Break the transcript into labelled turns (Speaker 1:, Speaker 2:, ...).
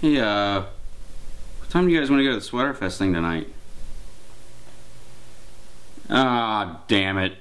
Speaker 1: Hey, uh, what time do you guys want to go to the Sweater Fest thing tonight? Ah, damn it.